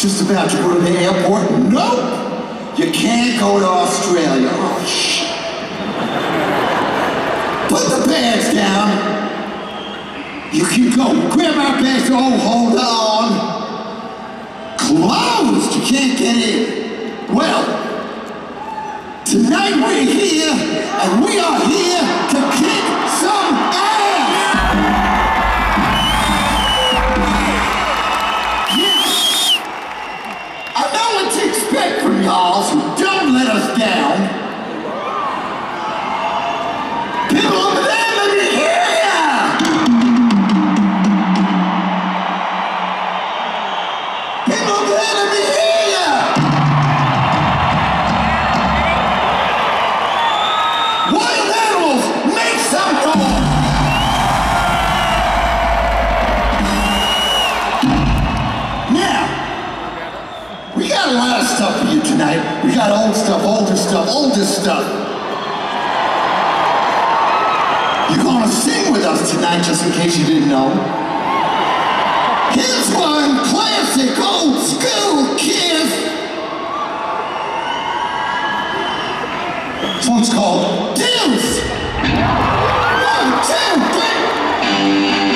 just about to go to the airport. Nope! You can't go to Australia. Oh, shh. Put the bags down. You can go. Grab our bags. Oh, hold on. Closed. You can't get in. Well, tonight we're here, and we are here so don't let us down. We got a lot of stuff for you tonight. We got old stuff, older stuff, older stuff. You're gonna sing with us tonight, just in case you didn't know. Here's one classic old school kiss. This one's called Deuce. One, two, three.